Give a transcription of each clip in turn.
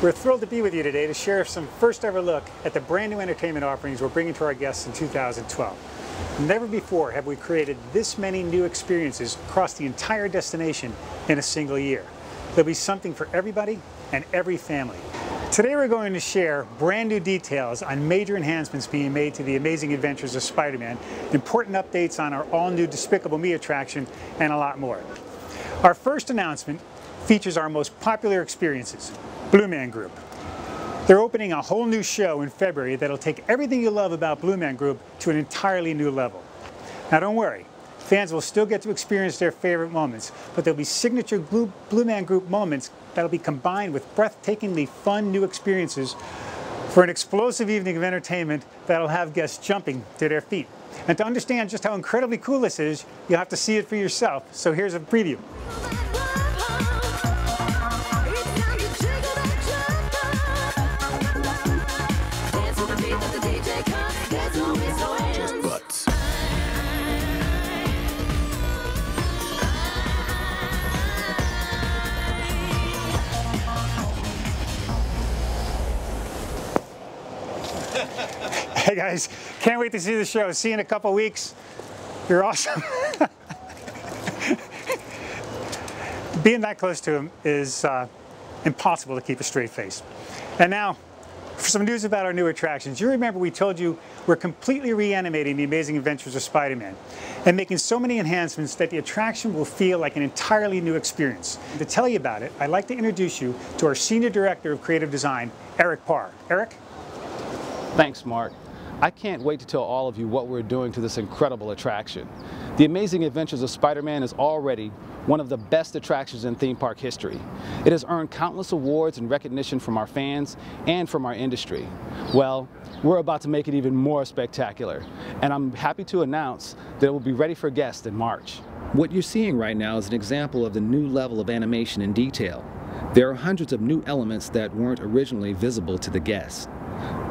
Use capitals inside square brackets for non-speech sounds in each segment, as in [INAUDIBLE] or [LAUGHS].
We're thrilled to be with you today to share some first ever look at the brand new entertainment offerings we're bringing to our guests in 2012. Never before have we created this many new experiences across the entire destination in a single year. There'll be something for everybody and every family. Today we're going to share brand new details on major enhancements being made to the Amazing Adventures of Spider-Man, important updates on our all-new Despicable Me attraction, and a lot more. Our first announcement features our most popular experiences, Blue Man Group. They're opening a whole new show in February that'll take everything you love about Blue Man Group to an entirely new level. Now don't worry, fans will still get to experience their favorite moments, but there'll be signature Blue, Blue Man Group moments that'll be combined with breathtakingly fun new experiences for an explosive evening of entertainment that'll have guests jumping to their feet. And to understand just how incredibly cool this is, you'll have to see it for yourself. So here's a preview. Hey guys, can't wait to see the show. See you in a couple weeks. You're awesome. [LAUGHS] Being that close to him is uh, impossible to keep a straight face. And now, for some news about our new attractions. You remember we told you we're completely reanimating the Amazing Adventures of Spider-Man and making so many enhancements that the attraction will feel like an entirely new experience. To tell you about it, I'd like to introduce you to our Senior Director of Creative Design, Eric Parr. Eric? Thanks, Mark. I can't wait to tell all of you what we're doing to this incredible attraction. The Amazing Adventures of Spider-Man is already one of the best attractions in theme park history. It has earned countless awards and recognition from our fans and from our industry. Well, we're about to make it even more spectacular, and I'm happy to announce that it will be ready for guests in March. What you're seeing right now is an example of the new level of animation and detail. There are hundreds of new elements that weren't originally visible to the guests.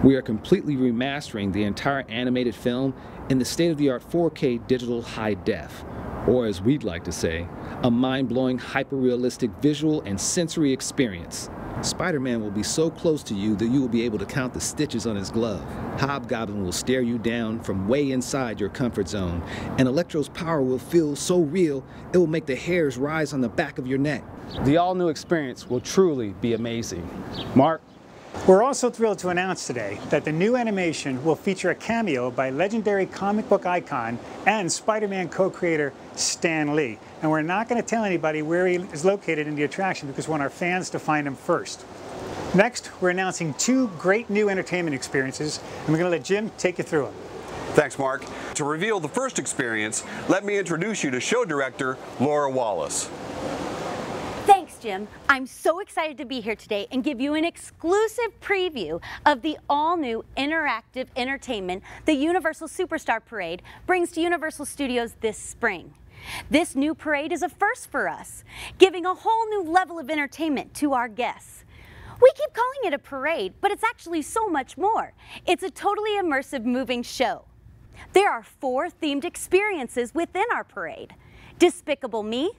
We are completely remastering the entire animated film in the state-of-the-art 4K digital high def, or as we'd like to say, a mind-blowing hyper-realistic visual and sensory experience. Spider-Man will be so close to you that you will be able to count the stitches on his glove. Hobgoblin will stare you down from way inside your comfort zone, and Electro's power will feel so real it will make the hairs rise on the back of your neck. The all-new experience will truly be amazing. Mark, we're also thrilled to announce today that the new animation will feature a cameo by legendary comic book icon and Spider-Man co-creator Stan Lee. And we're not going to tell anybody where he is located in the attraction because we want our fans to find him first. Next, we're announcing two great new entertainment experiences, and we're going to let Jim take you through them. Thanks, Mark. To reveal the first experience, let me introduce you to show director Laura Wallace. Jim. I'm so excited to be here today and give you an exclusive preview of the all-new interactive entertainment the Universal Superstar Parade brings to Universal Studios this spring. This new parade is a first for us, giving a whole new level of entertainment to our guests. We keep calling it a parade, but it's actually so much more. It's a totally immersive moving show. There are four themed experiences within our parade. Despicable Me,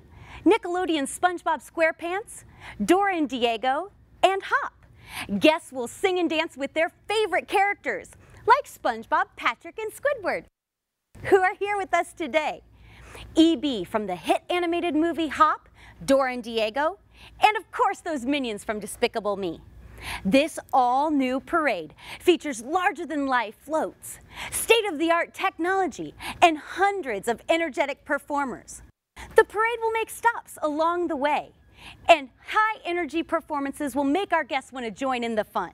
Nickelodeon SpongeBob SquarePants, Dora and Diego, and Hop. Guests will sing and dance with their favorite characters, like SpongeBob, Patrick, and Squidward, who are here with us today. EB from the hit animated movie Hop, Dora and Diego, and of course those minions from Despicable Me. This all-new parade features larger-than-life floats, state-of-the-art technology, and hundreds of energetic performers. The parade will make stops along the way, and high energy performances will make our guests want to join in the fun.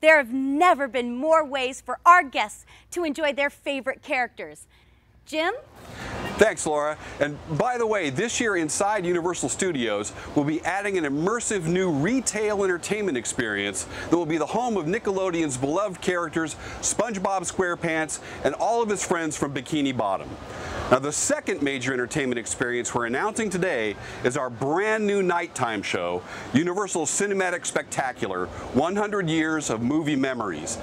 There have never been more ways for our guests to enjoy their favorite characters. Jim? Thanks, Laura. And by the way, this year inside Universal Studios, we'll be adding an immersive new retail entertainment experience that will be the home of Nickelodeon's beloved characters, SpongeBob SquarePants, and all of his friends from Bikini Bottom. Now the second major entertainment experience we're announcing today is our brand new nighttime show, Universal Cinematic Spectacular, 100 Years of Movie Memories.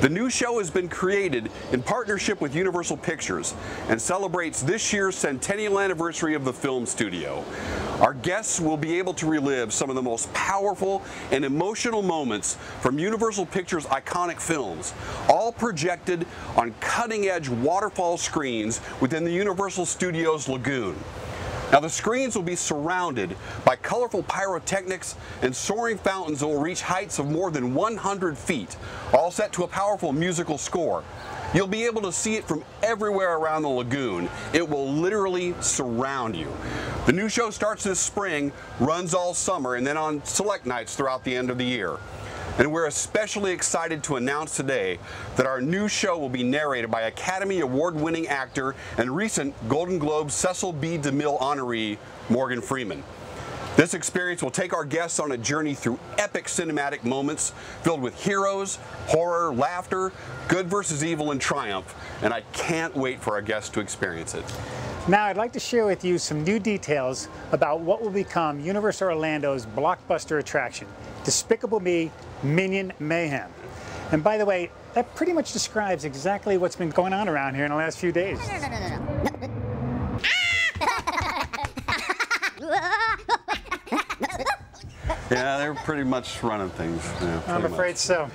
The new show has been created in partnership with Universal Pictures and celebrates this year's centennial anniversary of the film studio. Our guests will be able to relive some of the most powerful and emotional moments from Universal Pictures' iconic films, all projected on cutting-edge waterfall screens within the Universal Studios Lagoon. Now the screens will be surrounded by colorful pyrotechnics and soaring fountains that will reach heights of more than 100 feet, all set to a powerful musical score. You'll be able to see it from everywhere around the lagoon. It will literally surround you. The new show starts this spring, runs all summer, and then on select nights throughout the end of the year. And we're especially excited to announce today that our new show will be narrated by Academy Award winning actor and recent Golden Globe Cecil B. DeMille honoree, Morgan Freeman. This experience will take our guests on a journey through epic cinematic moments filled with heroes, horror, laughter, good versus evil, and triumph. And I can't wait for our guests to experience it. Now I'd like to share with you some new details about what will become Universal Orlando's blockbuster attraction, Despicable Me Minion Mayhem. And by the way, that pretty much describes exactly what's been going on around here in the last few days. No, no, no, no, no. [LAUGHS] Yeah, they're pretty much running things. Yeah, I'm afraid much. so.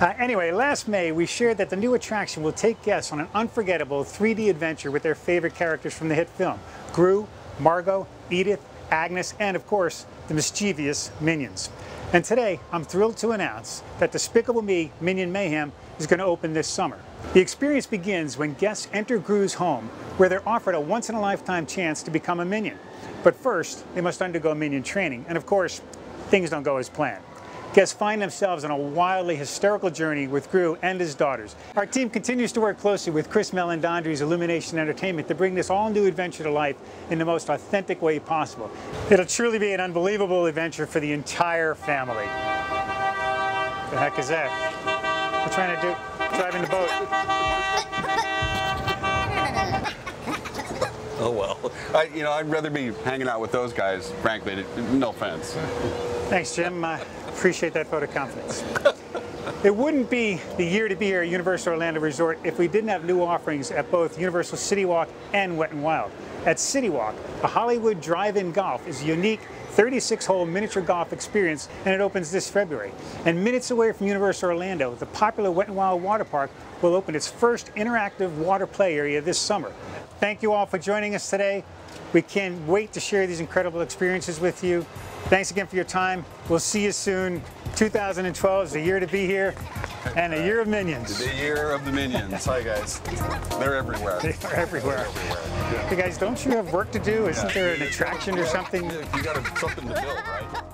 Uh, anyway, last May we shared that the new attraction will take guests on an unforgettable 3D adventure with their favorite characters from the hit film Gru, Margo, Edith, Agnes, and of course, the mischievous Minions. And today, I'm thrilled to announce that Despicable Me Minion Mayhem is going to open this summer. The experience begins when guests enter Gru's home, where they're offered a once in a lifetime chance to become a minion. But first, they must undergo minion training, and of course, things don't go as planned. Guests find themselves on a wildly hysterical journey with Gru and his daughters. Our team continues to work closely with Chris Meledandri's Illumination Entertainment to bring this all-new adventure to life in the most authentic way possible. It'll truly be an unbelievable adventure for the entire family. The heck is that? We're trying to do driving the boat. Oh well. I, you know, I'd rather be hanging out with those guys, frankly. No offense. Thanks, Jim. I appreciate that vote of confidence. [LAUGHS] It wouldn't be the year to be here at Universal Orlando Resort if we didn't have new offerings at both Universal City Walk and Wet n Wild. At City Walk, the Hollywood Drive-In Golf is a unique 36-hole miniature golf experience, and it opens this February. And minutes away from Universal Orlando, the popular Wet n Wild Water Park will open its first interactive water play area this summer. Thank you all for joining us today. We can't wait to share these incredible experiences with you. Thanks again for your time. We'll see you soon. 2012 is the year to be here and a year of minions. The year of the minions. Hi guys. They're everywhere. They're everywhere. everywhere Hey guys, don't you have work to do? Isn't there an attraction or something? You got something to build, right?